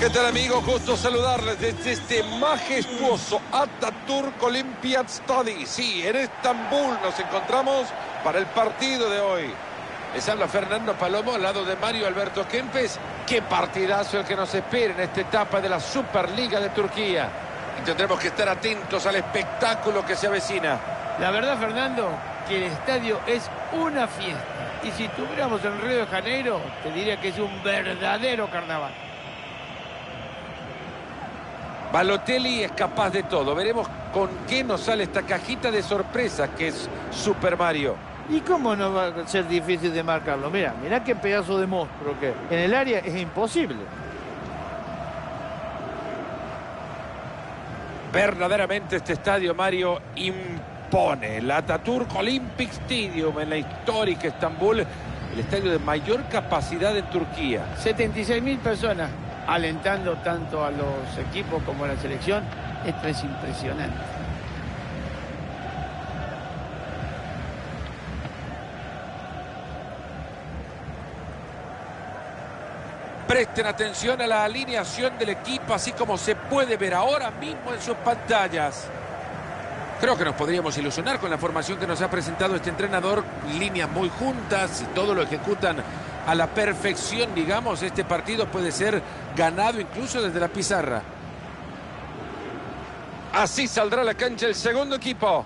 ¿Qué tal amigos? Gusto saludarles desde este majestuoso Ataturk Olympiad Study. Sí, en Estambul nos encontramos para el partido de hoy. Les habla Fernando Palomo al lado de Mario Alberto Kempes. Qué partidazo el que nos espera en esta etapa de la Superliga de Turquía. Y tendremos que estar atentos al espectáculo que se avecina. La verdad, Fernando, que el estadio es una fiesta. Y si estuviéramos en Río de Janeiro, te diría que es un verdadero carnaval. Balotelli es capaz de todo. Veremos con qué nos sale esta cajita de sorpresa que es Super Mario. ¿Y cómo no va a ser difícil de marcarlo? Mira, mira qué pedazo de monstruo que en el área es imposible. Verdaderamente este estadio, Mario, impone. El Ataturk Olympic Stadium en la histórica Estambul, el estadio de mayor capacidad en Turquía. 76 mil personas alentando tanto a los equipos como a la selección. Esto es impresionante. Presten atención a la alineación del equipo, así como se puede ver ahora mismo en sus pantallas. Creo que nos podríamos ilusionar con la formación que nos ha presentado este entrenador. Líneas muy juntas todo lo ejecutan a la perfección, digamos. Este partido puede ser ganado incluso desde la pizarra. Así saldrá la cancha el segundo equipo.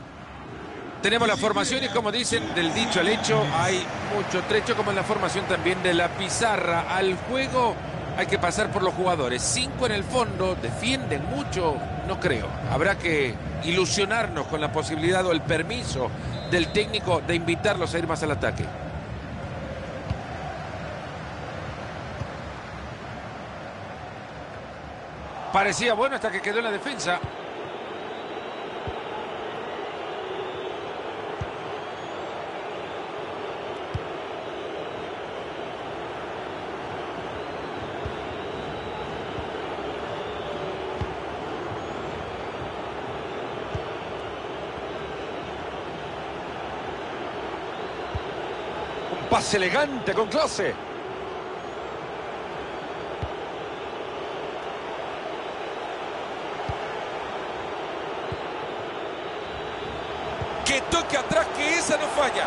Tenemos la formación y como dicen, del dicho al hecho, hay mucho trecho como en la formación también de la pizarra. Al juego hay que pasar por los jugadores. Cinco en el fondo, defienden mucho, no creo. Habrá que ilusionarnos con la posibilidad o el permiso del técnico de invitarlos a ir más al ataque. Parecía bueno hasta que quedó en la defensa. Un pase elegante con clase. Que toque atrás, que esa no falla.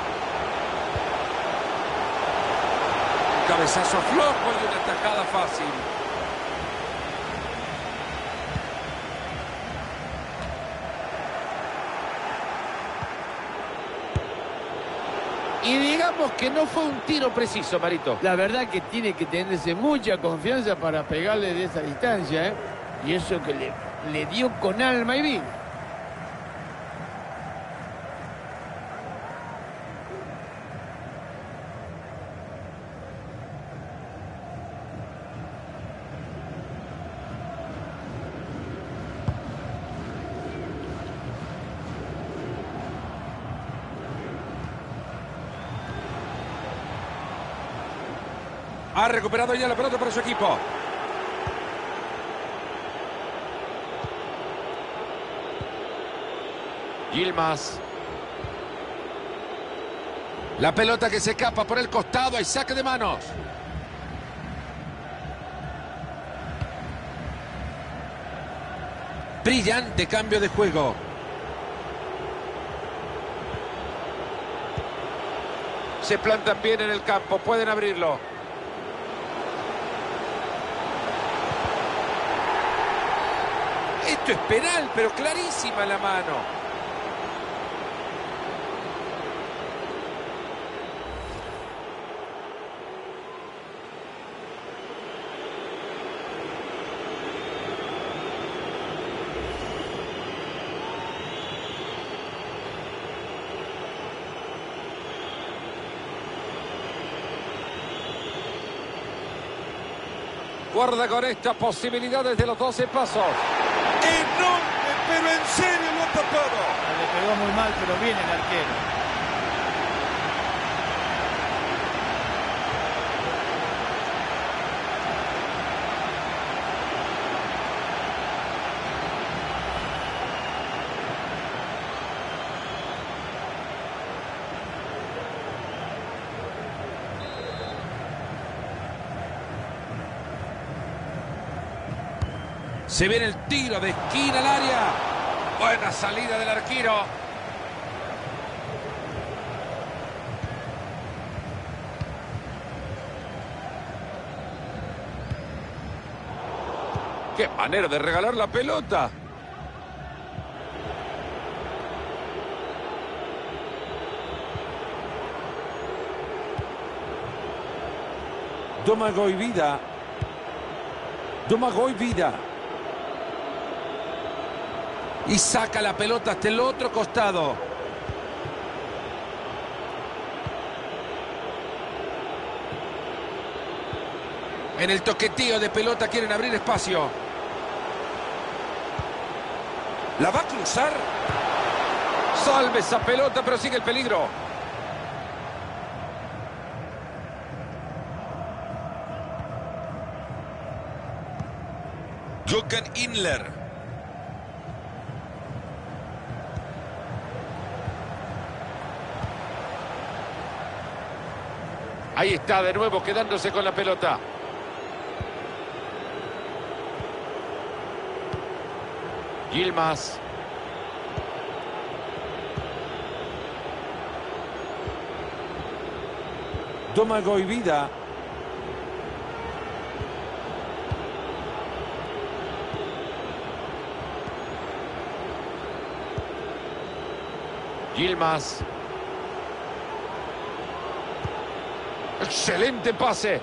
Un cabezazo flojo y una atacada fácil. Y digamos que no fue un tiro preciso, Marito. La verdad que tiene que tenerse mucha confianza para pegarle de esa distancia, ¿eh? Y eso que le, le dio con alma y vida. Ha recuperado ya la pelota para su equipo. Gilmas. La pelota que se escapa por el costado. Hay saque de manos. Brillante cambio de juego. Se plantan bien en el campo. Pueden abrirlo. Esto es penal, pero clarísima la mano. Guarda con esta posibilidad desde los 12 pasos. Enorme, pero en serio lo ha tapado. Le pegó muy mal, pero viene el arquero. Se viene el tiro de esquina al área. Buena salida del arquero. Qué manera de regalar la pelota. Domagoj Vida. Domagoj Vida. Y saca la pelota hasta el otro costado. En el toquetío de pelota quieren abrir espacio. ¿La va a cruzar? Salve esa pelota, pero sigue el peligro. Jochen Inler. Ahí está de nuevo quedándose con la pelota. Gilmas. Domagoj Vida. Gilmas. Excelente pase.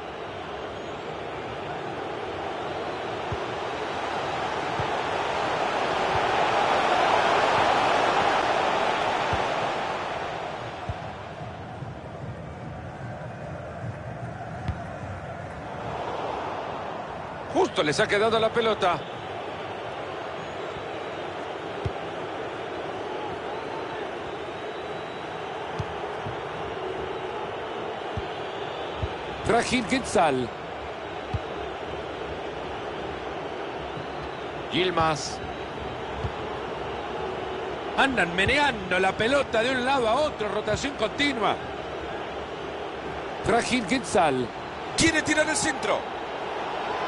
Justo les ha quedado la pelota. Trajin Quetzal. Gilmas. Andan meneando la pelota de un lado a otro, rotación continua. Trajin Quetzal. Quiere tirar el centro.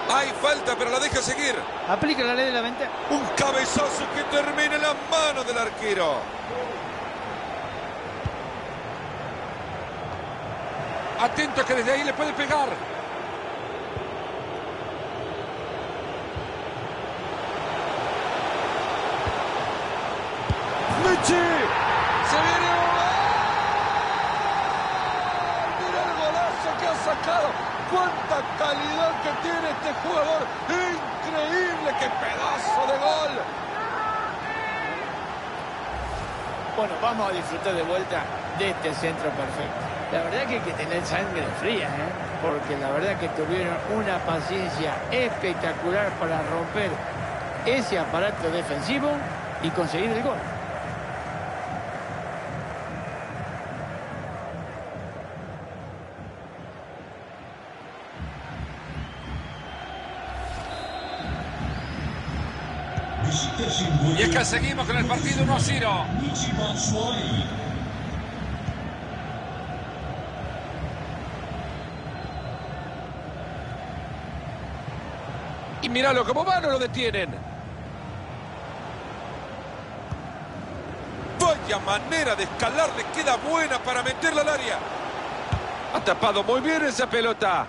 Hay falta, pero la deja seguir. Aplica la ley de la ventaja. Un cabezazo que termina en las manos del arquero. Atento que desde ahí le puede pegar. Meche. Se viene un gol. Mira el golazo que ha sacado. Cuánta calidad que tiene este jugador. Increíble, qué pedazo de gol. Bueno, vamos a disfrutar de vuelta de este centro perfecto. La verdad que hay que tener sangre fría, ¿eh? porque la verdad que tuvieron una paciencia espectacular para romper ese aparato defensivo y conseguir el gol. Seguimos con el partido 1-0. Y míralo, como va, no lo detienen. Vaya manera de escalar, le queda buena para meterla al área. Ha tapado muy bien esa pelota.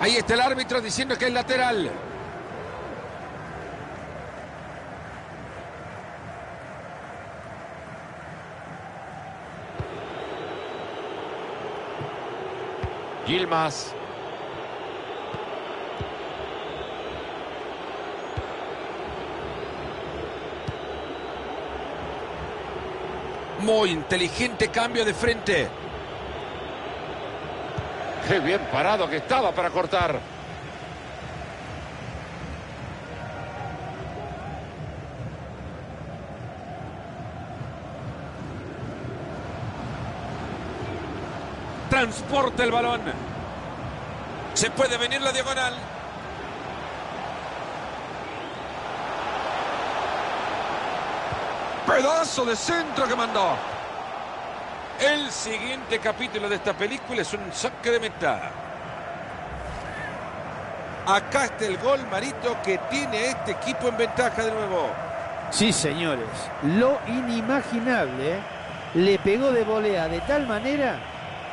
Ahí está el árbitro diciendo que es lateral. Gilmas. Muy inteligente cambio de frente. Qué bien parado que estaba para cortar. Transporta el balón. Se puede venir la diagonal. Pedazo de centro que mandó. El siguiente capítulo de esta película es un saque de meta. Acá está el gol, Marito, que tiene este equipo en ventaja de nuevo. Sí, señores. Lo inimaginable. ¿eh? Le pegó de volea de tal manera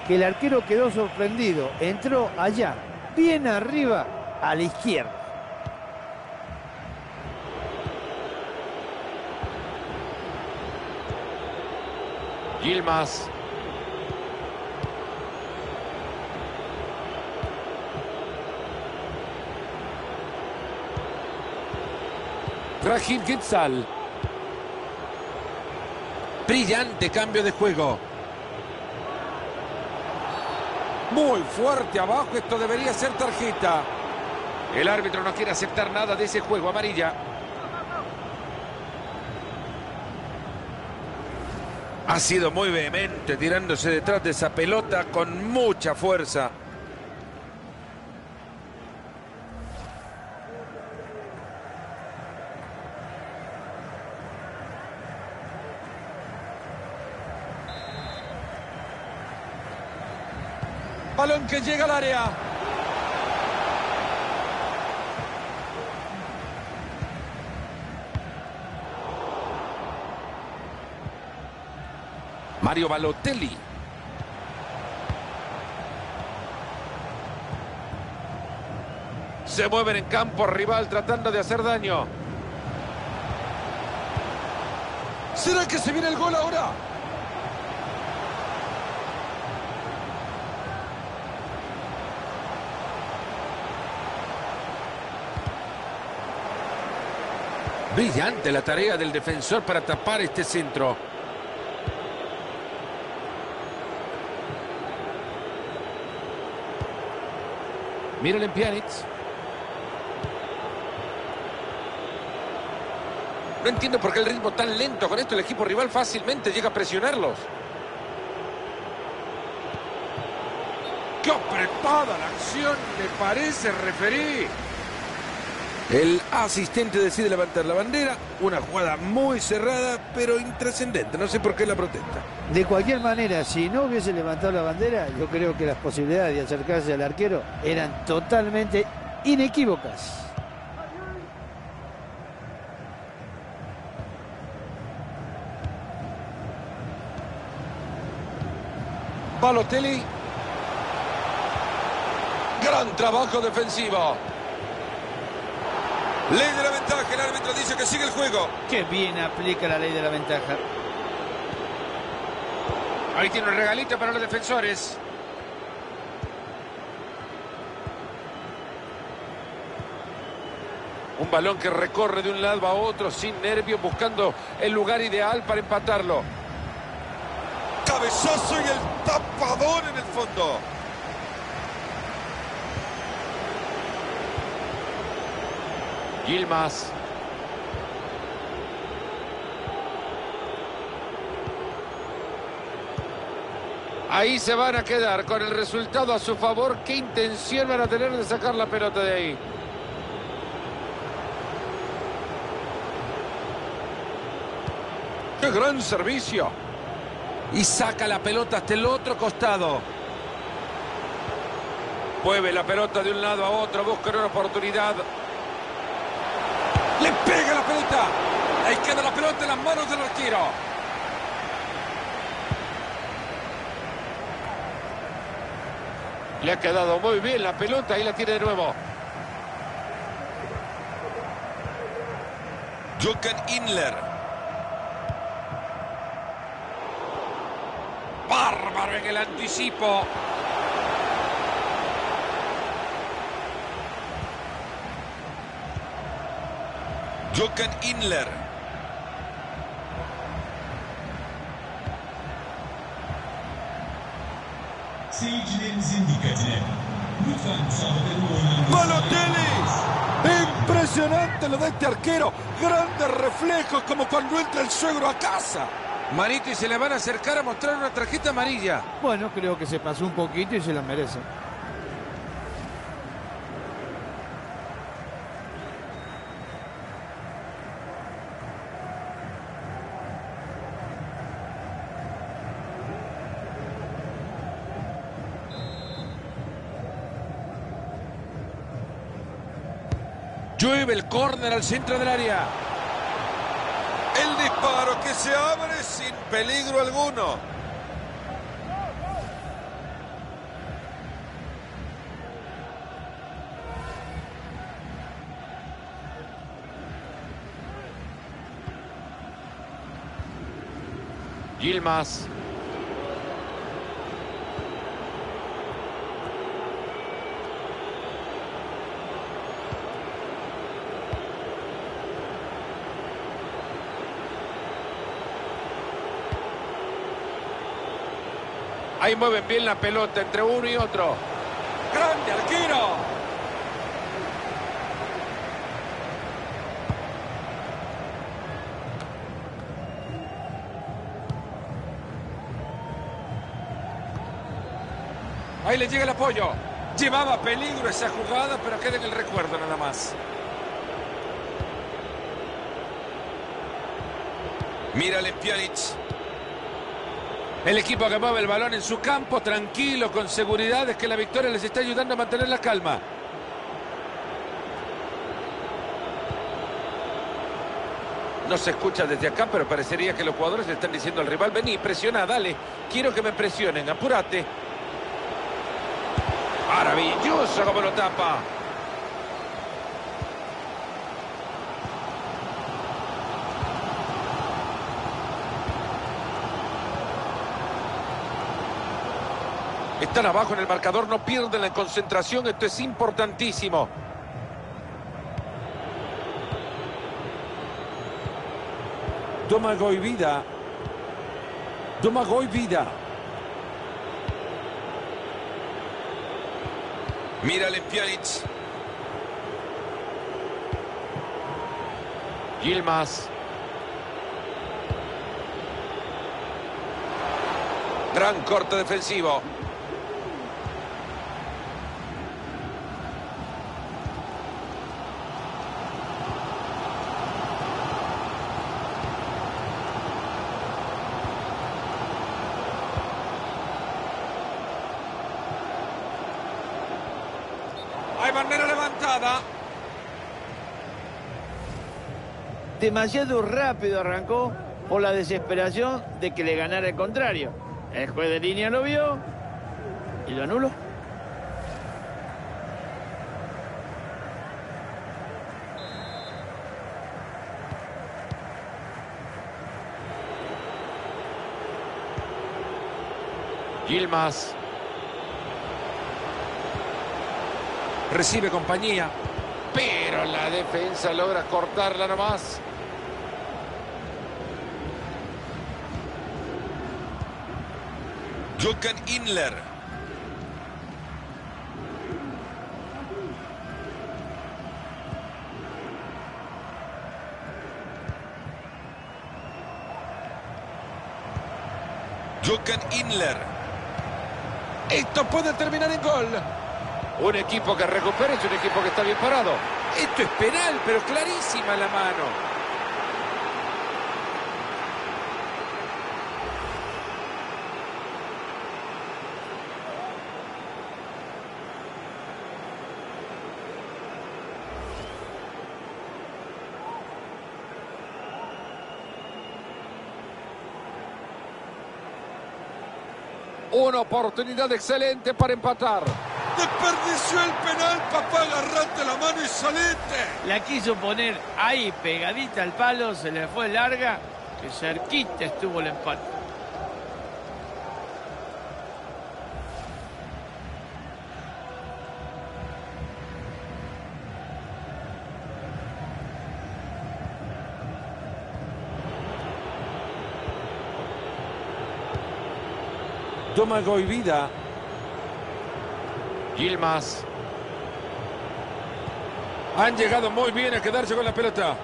que el arquero quedó sorprendido. Entró allá, bien arriba, a la izquierda. Gilmas. Rahim Quetzal. Brillante cambio de juego. Muy fuerte abajo, esto debería ser tarjeta. El árbitro no quiere aceptar nada de ese juego, amarilla. Ha sido muy vehemente tirándose detrás de esa pelota con mucha fuerza. Balón que llega al área. Mario Balotelli. Se mueven en campo rival tratando de hacer daño. ¿Será que se viene el gol ahora? Brillante la tarea del defensor para tapar este centro. Miren en Pjanic. No entiendo por qué el ritmo tan lento. Con esto el equipo rival fácilmente llega a presionarlos. ¡Qué apretada la acción! Me parece, referí. El asistente decide levantar la bandera. Una jugada muy cerrada, pero intrascendente. No sé por qué la protesta. De cualquier manera, si no hubiese levantado la bandera, yo creo que las posibilidades de acercarse al arquero eran totalmente inequívocas. Balotelli. Gran trabajo defensivo. Ley de la ventaja, el árbitro dice que sigue el juego. Qué bien aplica la ley de la ventaja. Ahí tiene un regalito para los defensores. Un balón que recorre de un lado a otro sin nervios, buscando el lugar ideal para empatarlo. Cabezazo y el tapador en el fondo. Gilmas. Ahí se van a quedar con el resultado a su favor. ¿Qué intención van a tener de sacar la pelota de ahí? ¡Qué gran servicio! Y saca la pelota hasta el otro costado. Mueve la pelota de un lado a otro, busca una oportunidad. Le pega la pelota. Ahí queda la pelota en las manos del arquero. Le ha quedado muy bien la pelota y la tiene de nuevo. Jochen Inler. Bárbaro en el anticipo. Jochen Inler. Seyircilerimizin dikkatine. Lütfen Balotelli. Impresionante lo de este arquero. Grandes reflejos como cuando entra el suegro a casa. Marito y se le van a acercar a mostrar una tarjeta amarilla. Bueno, creo que se pasó un poquito y se la merece. Llueve el córner al centro del área. El disparo que se abre sin peligro alguno. Gilmas. Ahí mueven bien la pelota entre uno y otro. ¡Grande arquero! Ahí le llega el apoyo. Llevaba peligro esa jugada, pero queda en el recuerdo nada más. Mírale Pjanic. El equipo que mueve el balón en su campo, tranquilo, con seguridad, es que la victoria les está ayudando a mantener la calma. No se escucha desde acá, pero parecería que los jugadores le están diciendo al rival, vení, presiona, dale, quiero que me presionen, apúrate. Maravilloso como lo tapa. Están abajo en el marcador, no pierden la concentración, esto es importantísimo. Domagoj Vida. Domagoj Vida. Mírale Pjanic. Gilmas. Gran corte defensivo. Hay bandera levantada. Demasiado rápido arrancó por la desesperación de que le ganara el contrario. El juez de línea lo vio y lo anuló. Gilmas. Recibe compañía. Pero la defensa logra cortarla nomás. Jokan Inler. Jokan Inler. Esto puede terminar en gol. Un equipo que recupera es un equipo que está bien parado. Esto es penal, pero clarísima la mano. Una oportunidad excelente para empatar. Desperdició el penal, papá, agarrate la mano y salete. La quiso poner ahí pegadita al palo, se le fue larga, que cerquita estuvo el empate. Domagoj Vida. Gilmas. Han llegado muy bien a quedarse con la pelota.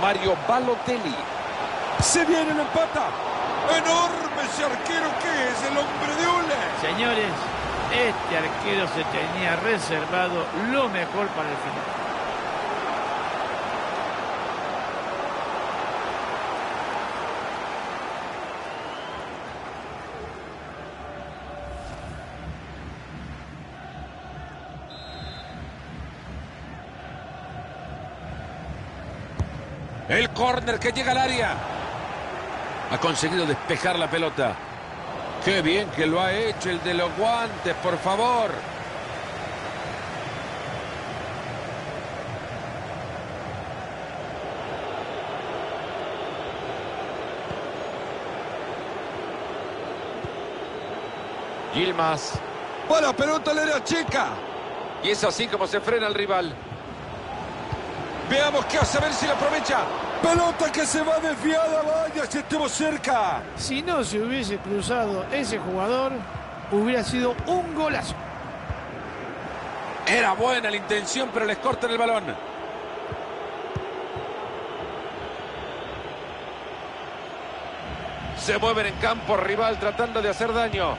Mario Balotelli. Se viene el empata. Enorme ese arquero que es el hombre de Ule. Señores, este arquero se tenía reservado lo mejor para el final. El córner que llega al área. Ha conseguido despejar la pelota. Qué bien que lo ha hecho el de los guantes, por favor. Gilmas. Buena pelota al área chica. Y es así como se frena el rival. Veamos qué hace, a ver si la aprovecha. Pelota que se va desviada, vaya, si estemos cerca. Si no se hubiese cruzado ese jugador, hubiera sido un golazo. Era buena la intención, pero les cortan el balón. Se mueven en campo rival tratando de hacer daño.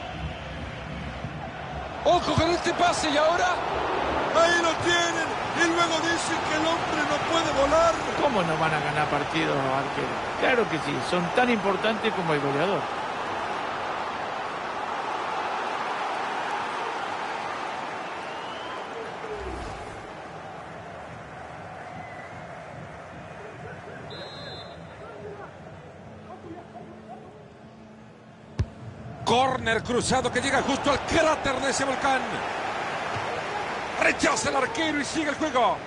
Ojo con este pase y ahora. Ahí lo tienen. Y luego dicen que el hombre no puede volar. ¿Cómo no van a ganar partidos los arqueros? Claro que sí, son tan importantes como el goleador. Corner cruzado que llega justo al cráter de ese volcán. Rechaza el arquero y sigue el juego.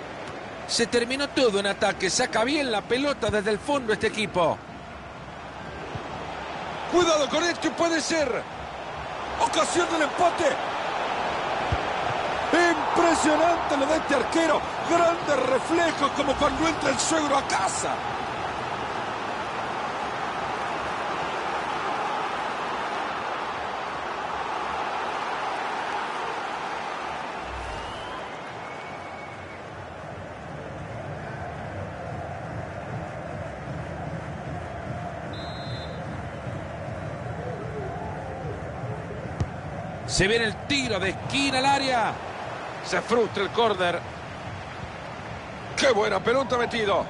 Se terminó todo en ataque. Saca bien la pelota desde el fondo este equipo. Cuidado con esto, puede ser. Ocasión del empate. Impresionante lo de este arquero. Grandes reflejos como cuando entra el suegro a casa. Se viene el tiro de esquina al área. Se frustra el córner. ¡Qué buena pelota metido!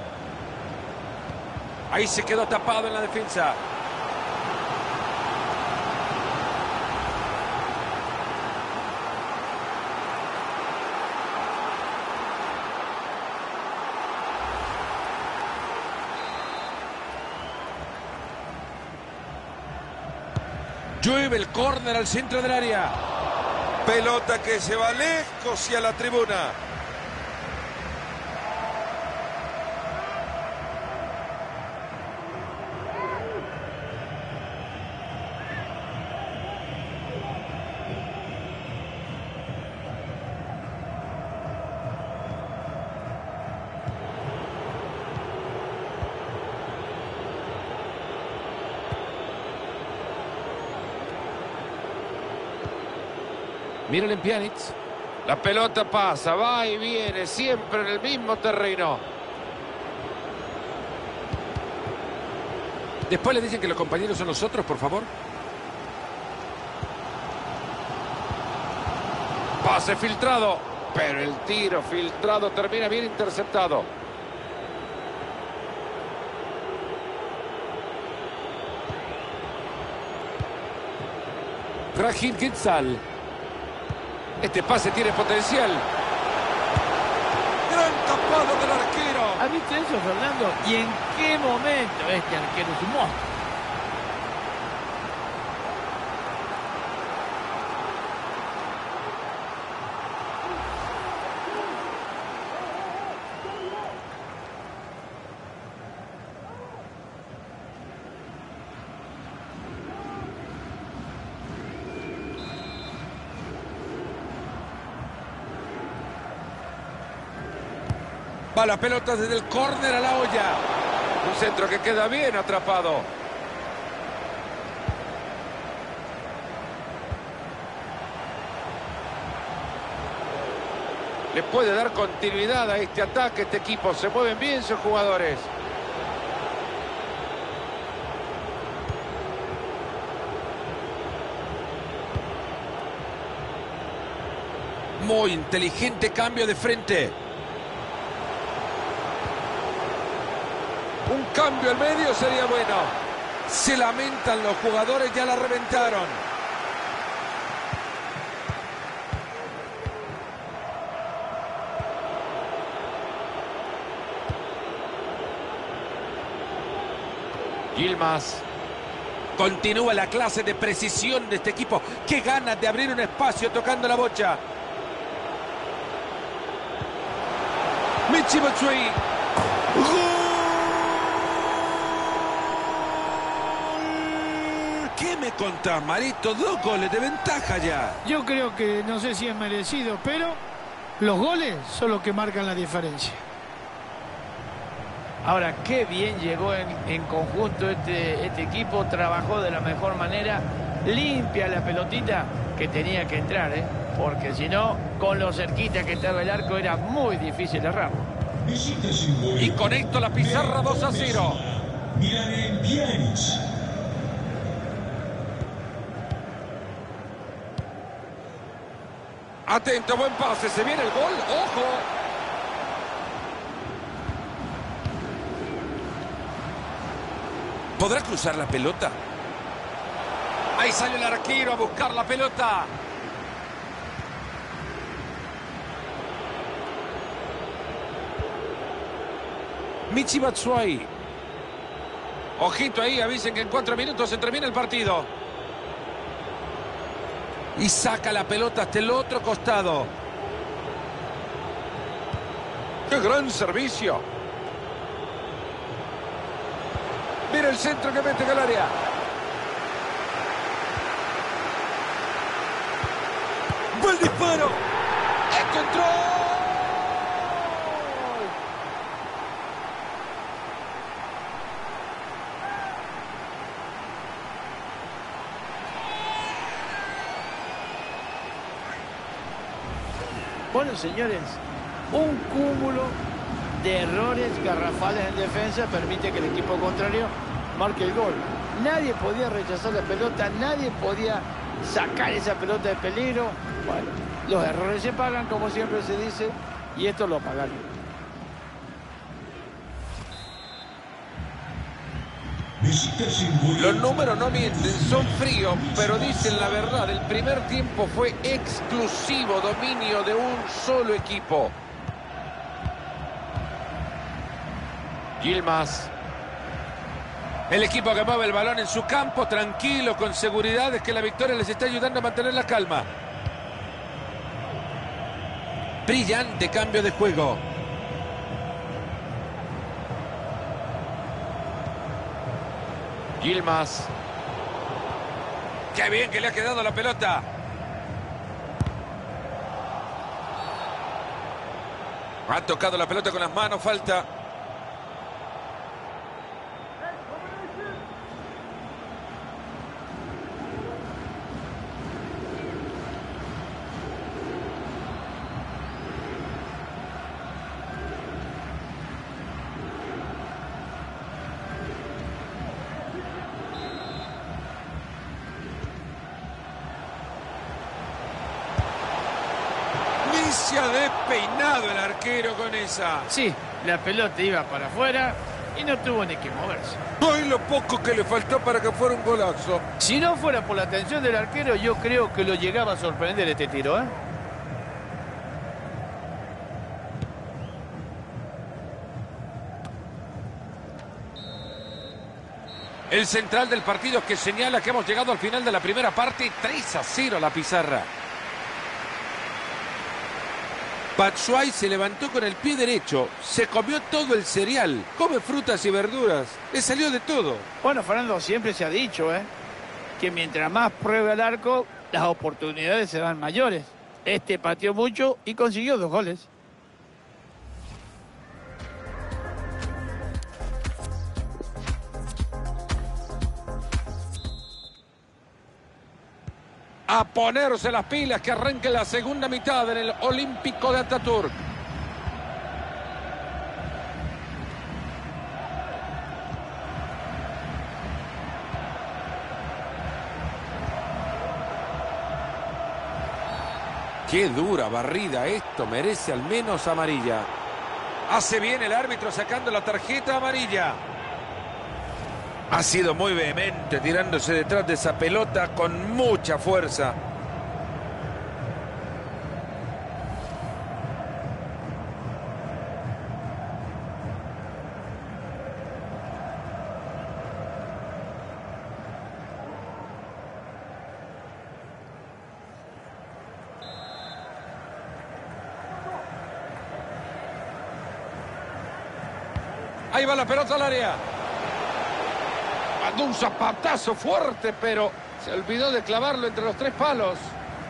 Ahí se quedó tapado en la defensa. Llueve el córner al centro del área. Pelota que se va lejos y a la tribuna. Miren en Pjanic. La pelota pasa, va y viene, siempre en el mismo terreno. Después le dicen que los compañeros son los otros, por favor. Pase filtrado, pero el tiro filtrado termina bien interceptado. Rahim Quetzal. Este pase tiene potencial. Gran tapado del arquero. ¿Has visto eso, Fernando? ¿Y en qué momento este arquero es un monstruo? Va la pelota desde el córner a la olla. Un centro que queda bien atrapado. Le puede dar continuidad a este ataque, este equipo. Se mueven bien sus jugadores. Muy inteligente cambio de frente. Un cambio al medio sería bueno. Se lamentan los jugadores, ya la reventaron. Gilmas. Continúa la clase de precisión de este equipo. Qué ganas de abrir un espacio tocando la bocha. Michi Batshuayi. ¡Gol! ¿Qué me contás, Marito? Dos goles de ventaja ya. Yo creo que no sé si es merecido, pero los goles son los que marcan la diferencia. Ahora, qué bien llegó en, en conjunto este, este equipo, trabajó de la mejor manera, limpia la pelotita que tenía que entrar, ¿eh? porque si no, con lo cerquita que estaba el arco era muy difícil errar. Y con esto la pizarra 2 a 0. Mirane Pjanic. Atento, buen pase, se viene el gol, ojo. ¿Podrá cruzar la pelota? Ahí sale el arquero a buscar la pelota. Michi Batshuayi. Ojito ahí, avisen que en cuatro minutos se termina el partido. Y saca la pelota hasta el otro costado. ¡Qué gran servicio! Mira el centro que mete área. ¡Buen disparo! ¡Esto entró! Bueno, señores, un cúmulo de errores garrafales en defensa permite que el equipo contrario marque el gol. Nadie podía rechazar la pelota, nadie podía sacar esa pelota de peligro. Bueno, los errores se pagan, como siempre se dice, y esto lo pagaron. Los números no mienten, son fríos, pero dicen la verdad. El primer tiempo fue exclusivo dominio de un solo equipo. Gilmas. El equipo que mueve el balón en su campo, tranquilo, con seguridad, es que la victoria les está ayudando a mantener la calma. Brillante cambio de juego. Gilmas. Qué bien que le ha quedado la pelota. Ha tocado la pelota con las manos, falta. Ni se ha despeinado el Sí, la pelota iba para afuera y no tuvo ni que moverse. Ay, lo poco que le faltó para que fuera un golazo. Si no fuera por la atención del arquero, yo creo que lo llegaba a sorprender este tiro, ¿eh? El central del partido que señala que hemos llegado al final de la primera parte. 3 a 0 la pizarra. Batshuayi se levantó con el pie derecho, se comió todo el cereal, come frutas y verduras, le salió de todo. Bueno, Fernando, siempre se ha dicho, ¿eh? Que mientras más prueba el arco, las oportunidades serán mayores. Este pateó mucho y consiguió dos goles. A ponerse las pilas que arranque la segunda mitad en el Olímpico de Ataturk. Qué dura barrida esto, merece al menos amarilla. Hace bien el árbitro sacando la tarjeta amarilla. Ha sido muy vehemente tirándose detrás de esa pelota con mucha fuerza. Ahí va la pelota al área. Mandó un zapatazo fuerte, pero se olvidó de clavarlo entre los tres palos.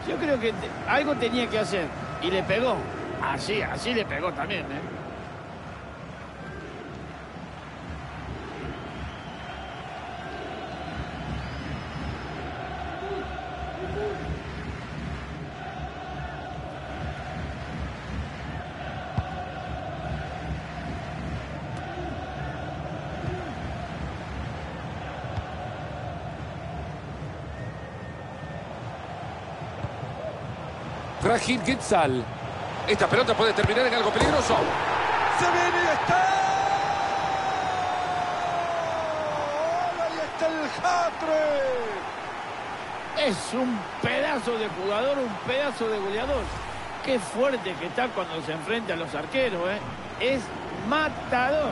Yo creo que algo tenía que hacer. Y le pegó. Así, así le pegó también, ¿eh? Brahim Quetzal. Esta pelota puede terminar en algo peligroso. Se viene y está. Ahí está el hat-trick. Es un pedazo de jugador, un pedazo de goleador. Qué fuerte que está cuando se enfrenta a los arqueros, ¿eh? Es matador.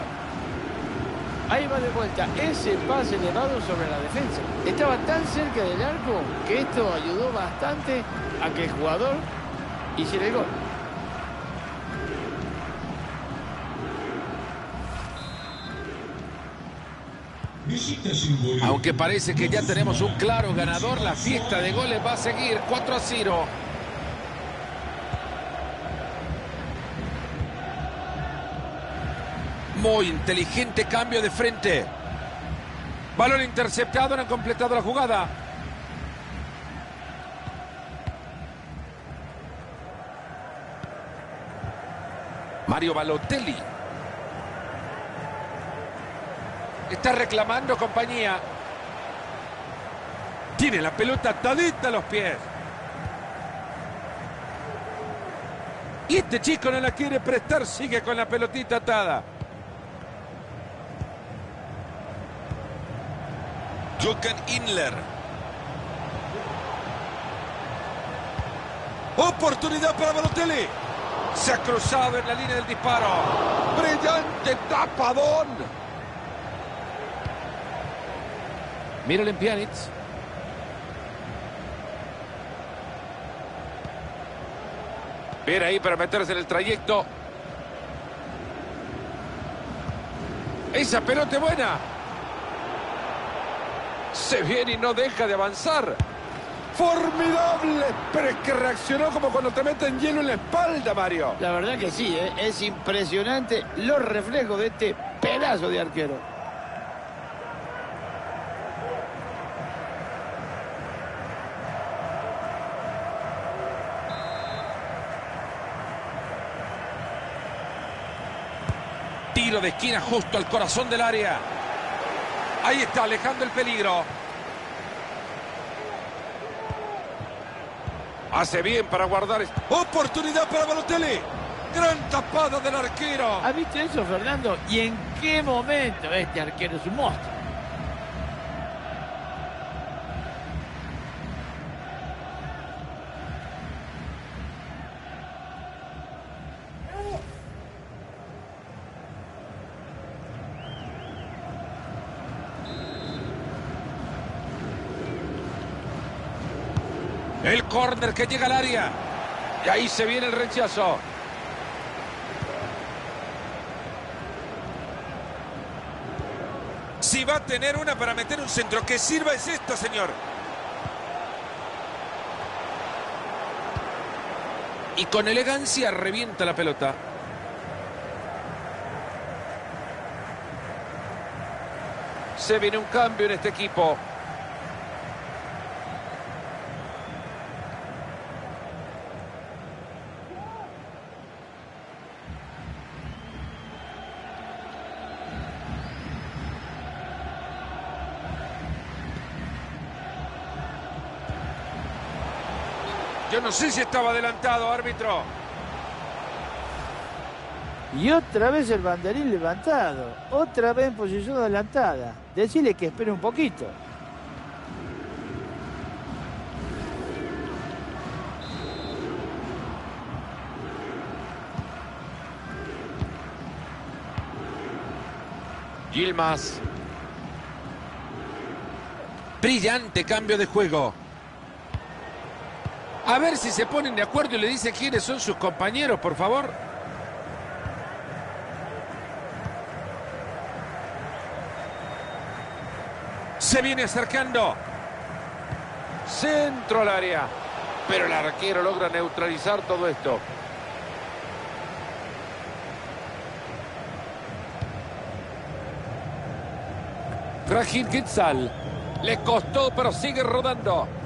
Ahí va de vuelta ese pase elevado sobre la defensa. Estaba tan cerca del arco que esto ayudó bastante a que el jugador hiciera el gol. Aunque parece que ya tenemos un claro ganador, la fiesta de goles va a seguir 4 a 0. Muy inteligente cambio de frente. Balón interceptado, no han completado la jugada. Mario Balotelli. Está reclamando compañía. Tiene la pelota atadita a los pies. Y este chico no la quiere prestar, sigue con la pelotita atada. Jochen Inler. Oportunidad para Balotelli. Se ha cruzado en la línea del disparo. Brillante tapadón. Miren Pjanic. Viene ahí para meterse en el trayecto. Esa pelota es buena. Se viene y no deja de avanzar. Formidable. Pero es que reaccionó como cuando te meten hielo en la espalda, Mario. La verdad que sí, ¿eh? es impresionante los reflejos de este pedazo de arquero. Tiro de esquina justo al corazón del área. Ahí está, alejando el peligro. Hace bien para guardar. Oportunidad para Balotelli. Gran tapada del arquero. ¿Has visto eso, Fernando? ¿Y en qué momento este arquero es un monstruo? Córner que llega al área. Y ahí se viene el rechazo. Si va a tener una para meter un centro que sirva es esta, señor. Y con elegancia revienta la pelota. Se viene un cambio en este equipo. Yo no sé si estaba adelantado, árbitro. Y otra vez el banderín levantado, otra vez en posición adelantada. Decirle que espere un poquito. Gilmas. Brillante cambio de juego. A ver si se ponen de acuerdo y le dicen quiénes son sus compañeros, por favor. Se viene acercando. Centro al área. Pero el arquero logra neutralizar todo esto. Rajin Gitzal. Le costó, pero sigue rodando.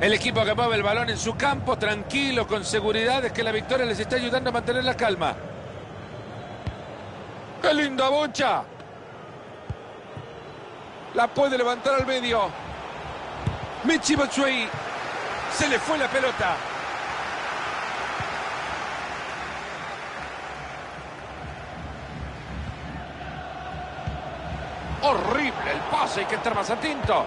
El equipo que mueve el balón en su campo, tranquilo, con seguridad, es que la victoria les está ayudando a mantener la calma. ¡Qué linda bocha! La puede levantar al medio. Michi Batshuayi. Se le fue la pelota. Horrible el pase, hay que estar más atento.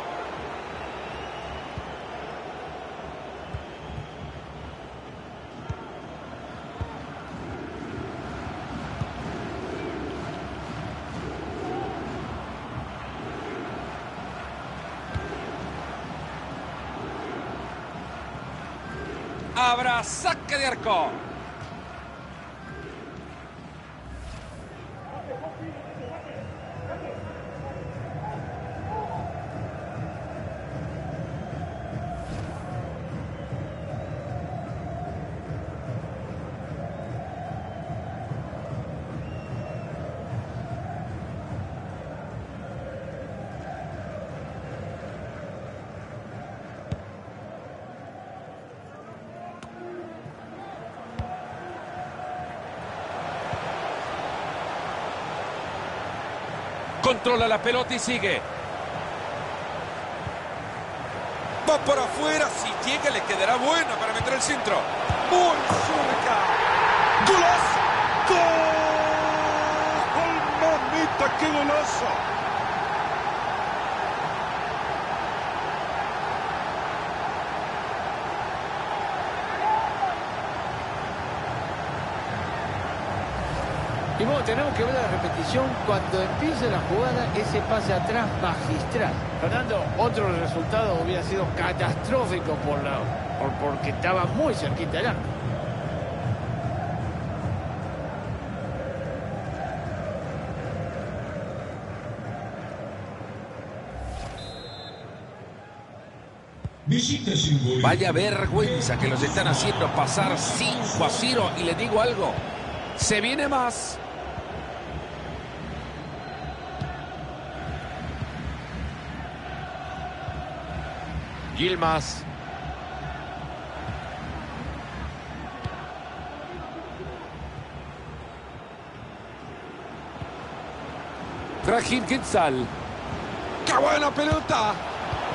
Habrá saque de arco. Controla la pelota y sigue. Va por afuera. Si llega, le quedará buena para meter el centro. Muy cerca. ¡Golazo! ¡Gol! ¡Mamita, qué golazo! Y bueno, tenemos que ver la cuando empiece la jugada, ese pase atrás magistral. Fernando, otro resultado hubiera sido catastrófico por la, por, porque estaba muy cerquita arco. Vaya vergüenza que los están haciendo pasar 5 a 0. Y le digo algo. Se viene más. Gilmas. Trajin Quetzal. ¡Qué buena pelota!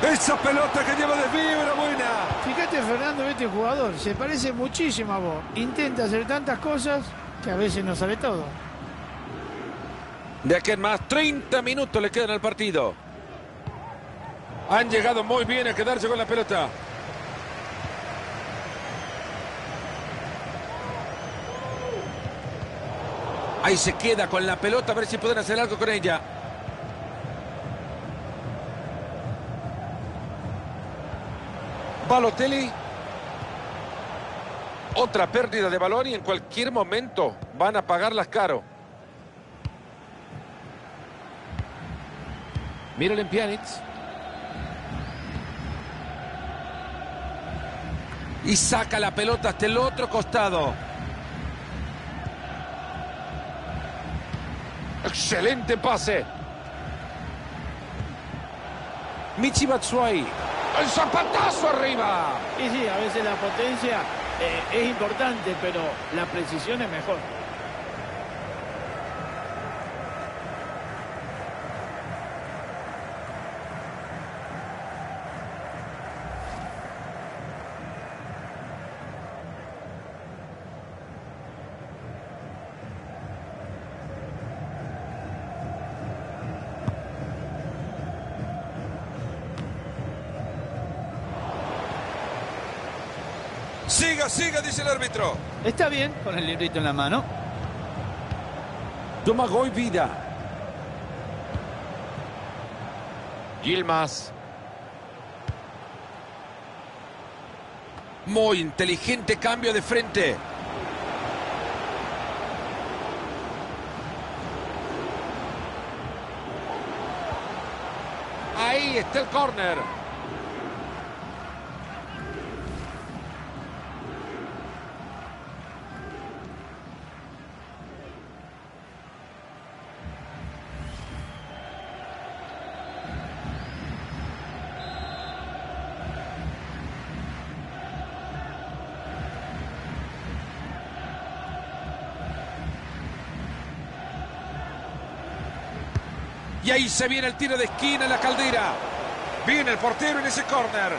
Esa pelota que lleva de fibra buena. Fíjate, Fernando, este jugador se parece muchísimo a vos. Intenta hacer tantas cosas que a veces no sale todo. De aquí en más, 30 minutos le quedan al partido. Han llegado muy bien a quedarse con la pelota. Ahí se queda con la pelota, a ver si pueden hacer algo con ella. Balotelli. Otra pérdida de balón y en cualquier momento van a pagarlas caro. Miren Pjanic. Y saca la pelota hasta el otro costado. Excelente pase. Michi Batshuayi. El zapatazo arriba. Y sí, a veces la potencia eh, es importante, pero la precisión es mejor. siga, siga, dice el árbitro. Está bien, con el librito en la mano. Toma Goy Vida. Gilmas. Muy inteligente cambio de frente. Ahí está el córner. Y ahí se viene el tiro de esquina en la caldera. Viene el portero en ese córner.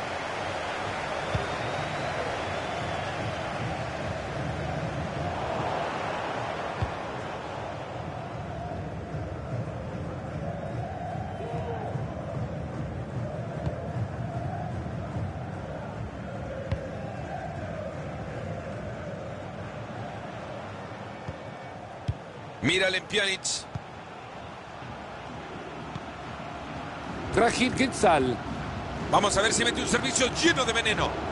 Mira Pjanic. Quetzal. Vamos a ver si mete un servicio lleno de veneno.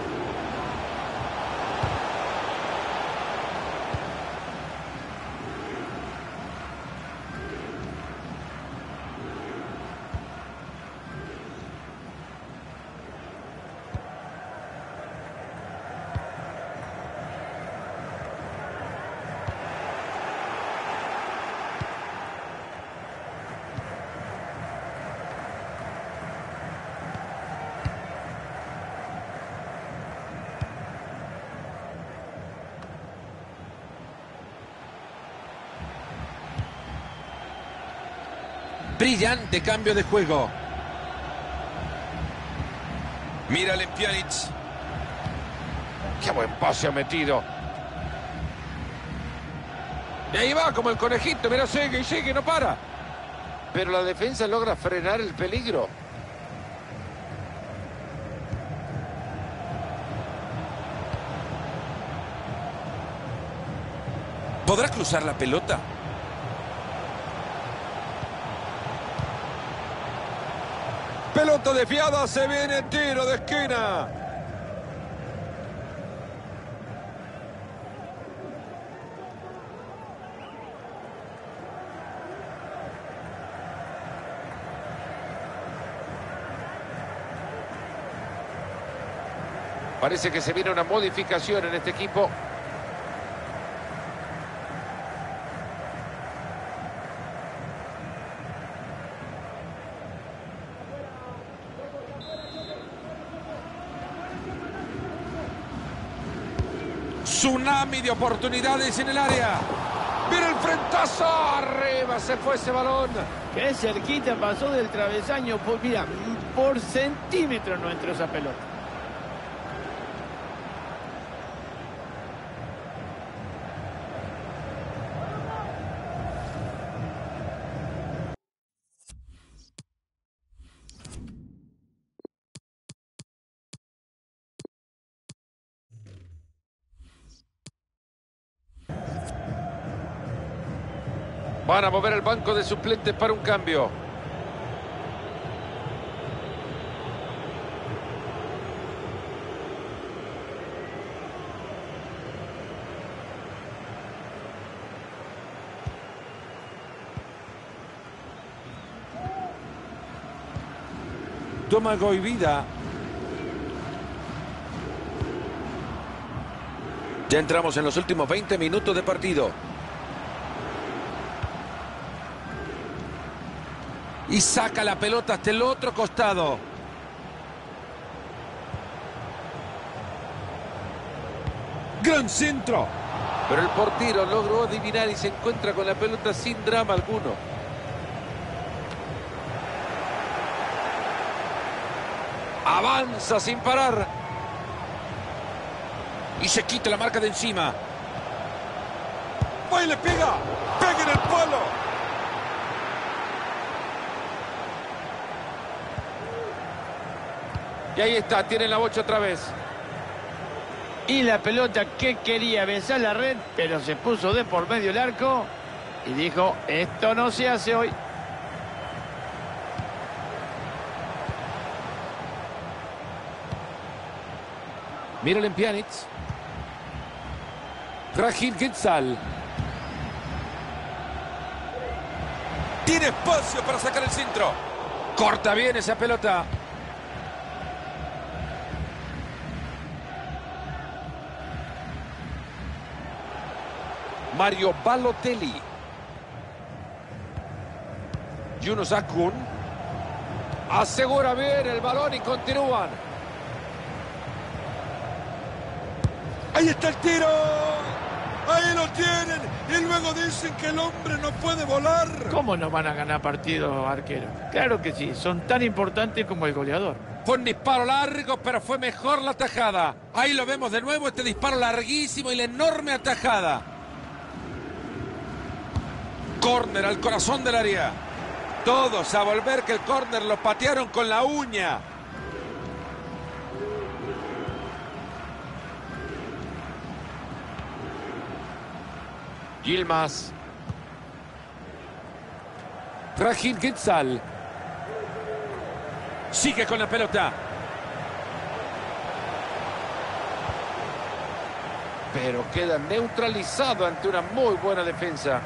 Brillante cambio de juego. Mira Pjanic. Qué buen pase ha metido. Y ahí va como el conejito. Mira, sigue y sigue, no para. Pero la defensa logra frenar el peligro. ¿Podrá cruzar la pelota? Pelota desviada, se viene tiro de esquina. Parece que se viene una modificación en este equipo. Tsunami de oportunidades en el área. Mira el frentazo. Arriba se fue ese balón. Qué cerquita pasó del travesaño. Mira, por centímetro no entró esa pelota. Van a mover el banco de suplentes para un cambio. Toma Goivida. Ya entramos en los últimos 20 minutos de partido. Y saca la pelota hasta el otro costado. Gran centro. Pero el portero logró adivinar y se encuentra con la pelota sin drama alguno. Avanza sin parar. Y se quita la marca de encima. ¡Va y le pega! ¡Pega en el palo! Y ahí está, tiene la bocha otra vez. Y la pelota que quería besar la red, pero se puso de por medio el arco y dijo, esto no se hace hoy. Mira Pjanic. Rajin Quetzal. Tiene espacio para sacar el centro. Corta bien esa pelota. Mario Balotelli. Yunus Akun. Asegura bien el balón y continúan. Ahí está el tiro. Ahí lo tienen. Y luego dicen que el hombre no puede volar. ¿Cómo no van a ganar partidos, arquero? Claro que sí, son tan importantes como el goleador. Fue un disparo largo, pero fue mejor la tajada. Ahí lo vemos de nuevo, este disparo larguísimo y la enorme atajada. Córner al corazón del área. Todos a volver que el córner lo patearon con la uña. Gilmas. Trajin Quetzal. Sigue con la pelota. Pero queda neutralizado ante una muy buena defensa.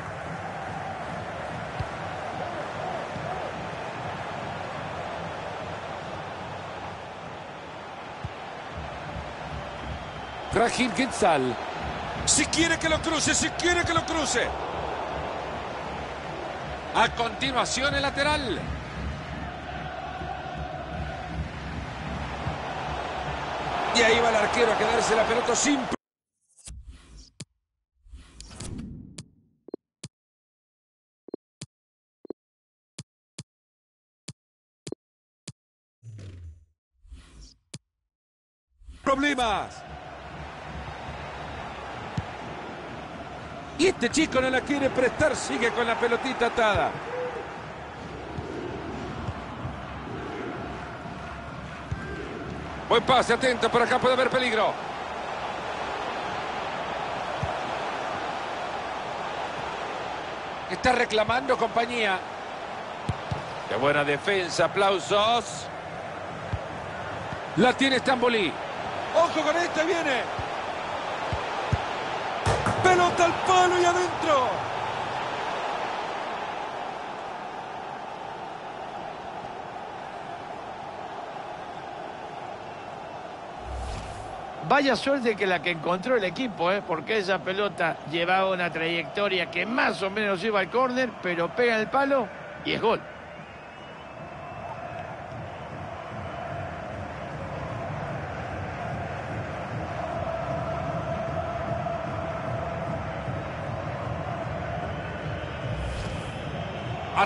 Trajin Quetzal. Si quiere que lo cruce, si quiere que lo cruce. A continuación el lateral. Y ahí va el arquero a quedarse la pelota sin... Problemas. Y este chico no la quiere prestar, sigue con la pelotita atada. Buen pase, atento, por acá puede haber peligro. Está reclamando compañía. Qué buena defensa, aplausos. La tiene Stamboli. Ojo con este, viene. Pelota al palo y adentro. Vaya suerte que la que encontró el equipo, ¿eh? porque esa pelota llevaba una trayectoria que más o menos iba al córner, pero pega el palo y es gol.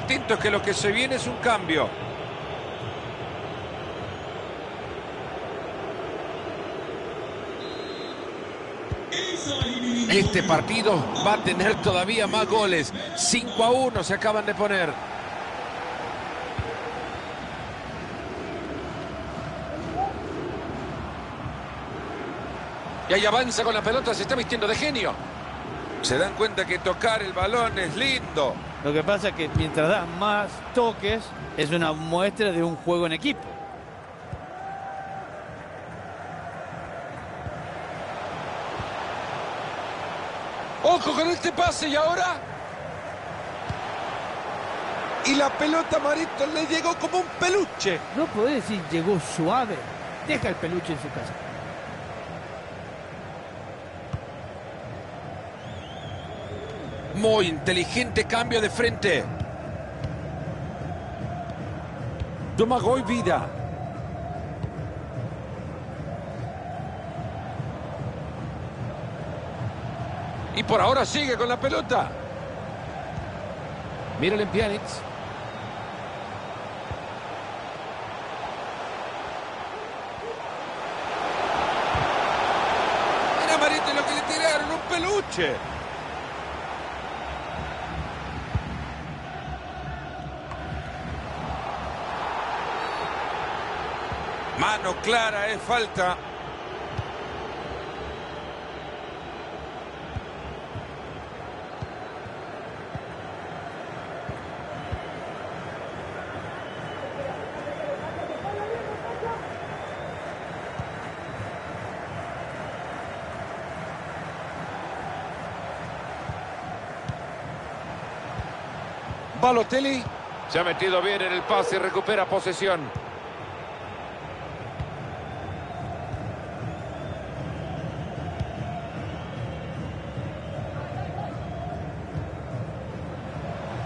Atentos que lo que se viene es un cambio. Este partido va a tener todavía más goles. 5 a 1 se acaban de poner. Y ahí avanza con la pelota, se está vistiendo de genio. Se dan cuenta que tocar el balón es lindo. Lo que pasa es que mientras da más toques, es una muestra de un juego en equipo. Ojo con este pase y ahora. Y la pelota Marito le llegó como un peluche. No podés decir llegó suave. Deja el peluche en su casa. Muy inteligente cambio de frente. Domagoj Vida. Y por ahora sigue con la pelota. Miren Pjanic. Mira Marito que le tiraron, un peluche. Mano clara, es falta. Balotelli. Se ha metido bien en el pase y recupera posesión.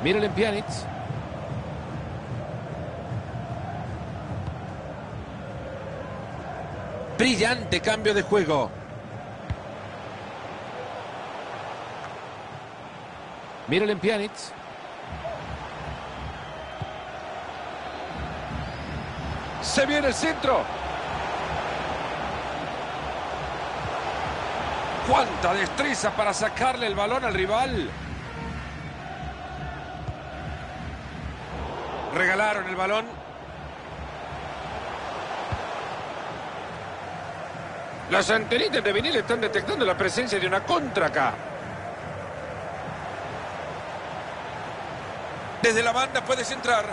Miren en Pjanic. Brillante cambio de juego. Miren en Pjanic. Se viene el centro. Cuánta destreza para sacarle el balón al rival. Regalaron el balón. Las antenitas de vinil están detectando la presencia de una contra acá. Desde la banda puedes entrar.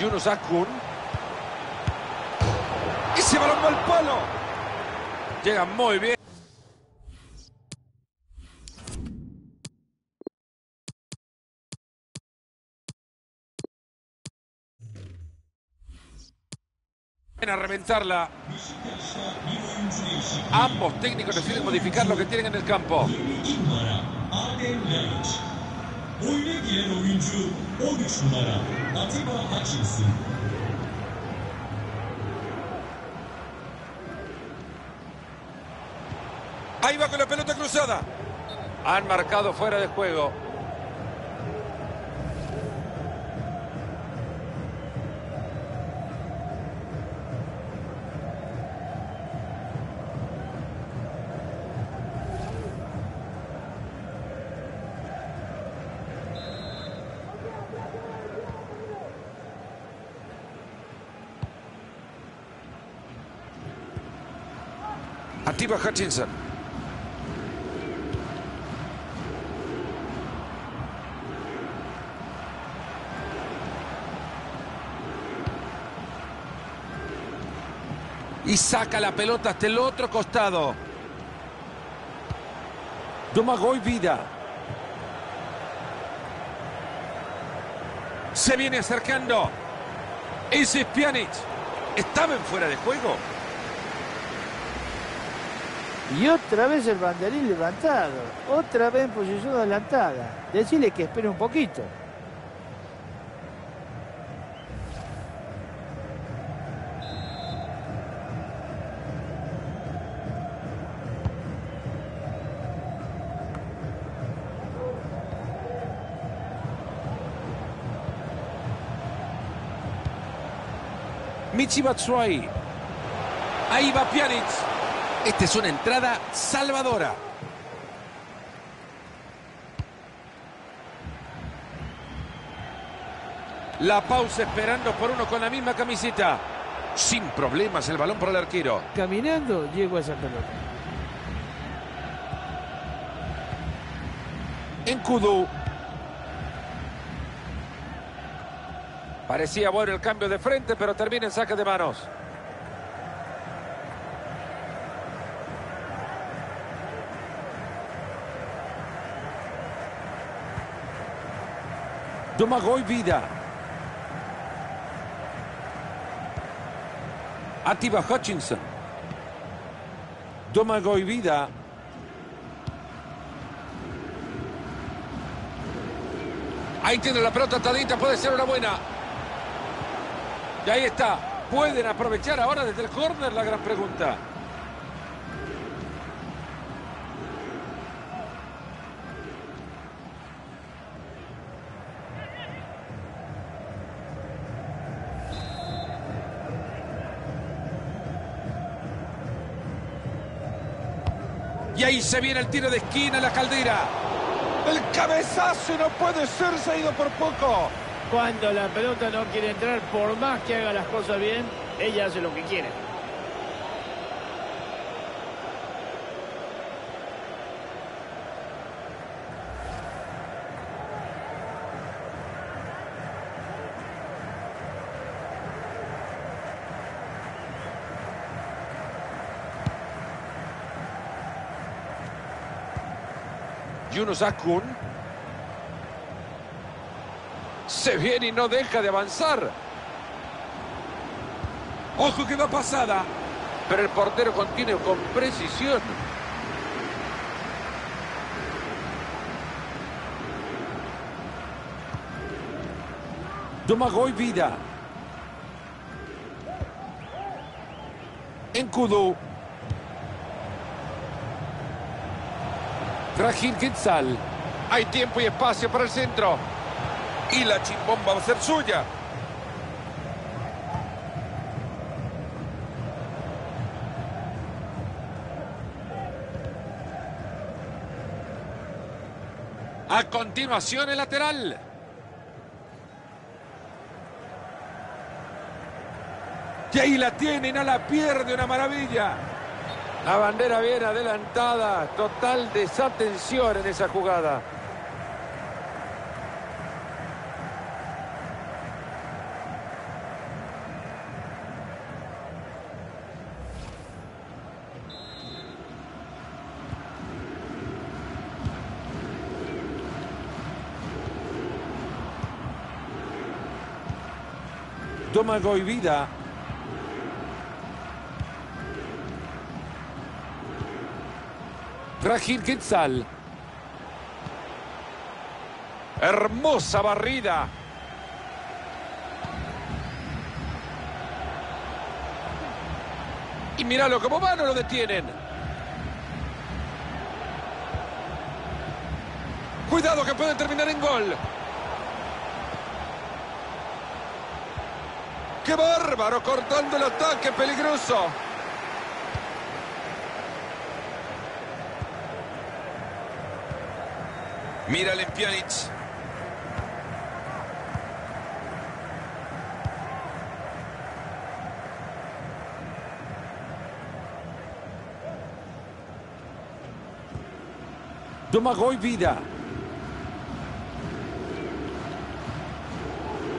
Yunus Akun. Ese balón va al palo. Llega muy bien. A reventarla. Ambos técnicos deciden modificar lo que tienen en el campo. numara Adem Laiç. Oyuna giren oyuncu 13 numara Atiba Hutchinson. Ahí va con la pelota cruzada. Han marcado fuera de juego. Hutchinson. Y saca la pelota hasta el otro costado. Domagoj Vida. Se viene acercando. Ese es Pjanic. Estaba en fuera de juego. Y otra vez el banderín levantado. Otra vez en posición adelantada. Decirle que espere un poquito. Michi Batshuayi. Ahí va Pjanic. Esta es una entrada salvadora. La pausa esperando por uno con la misma camiseta. Sin problemas el balón por el arquero. Caminando llego a esa pelota. En Kudu. Parecía bueno el cambio de frente, pero termina en saque de manos. Domagoj Vida. Atiba Hutchinson. Domagoj Vida. Ahí tiene la pelota atadita, puede ser una buena. Y ahí está. ¿Pueden aprovechar ahora desde el córner? La gran pregunta. Y ahí se viene el tiro de esquina, la caldera. El cabezazo no puede ser, se ha ido por poco. Cuando la pelota no quiere entrar, por más que haga las cosas bien, ella hace lo que quiere. Yunus Akun. Se viene y no deja de avanzar. Ojo que va pasada. Pero el portero contiene con precisión. Domagoj Vida. Enkudu. Trajín Quetzal. Hay tiempo y espacio para el centro. Y la chimbomba va a ser suya. A continuación el lateral. Y ahí la tiene, no la pierde, una maravilla. La bandera bien adelantada. Total desatención en esa jugada. Domagoj Vida. Trajín Quetzal. Hermosa barrida. Y míralo como va, no lo detienen. Cuidado que puede terminar en gol. ¡Qué bárbaro! Cortando el ataque, peligroso. Mira Pjanic. Domagoj Vida.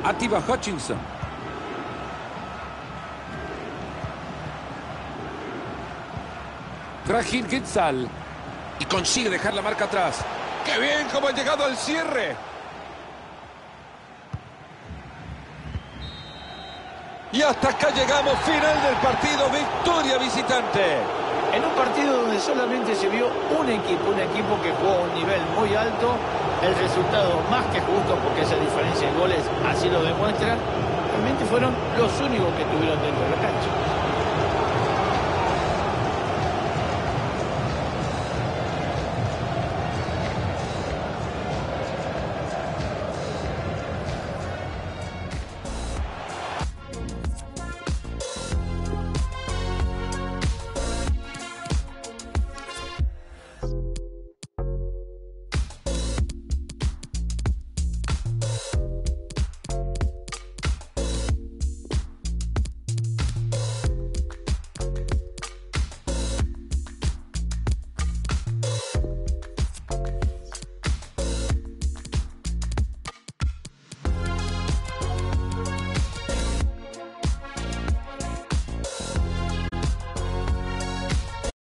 Atiba Hutchinson. Trajín Quetzal. Y consigue dejar la marca atrás. ¡Qué bien cómo ha llegado al cierre! Y hasta acá llegamos, final del partido, victoria visitante. En un partido donde solamente se vio un equipo, un equipo que jugó a un nivel muy alto, el resultado más que justo, porque esa diferencia de goles así lo demuestra, realmente fueron los únicos que tuvieron dentro de la cancha.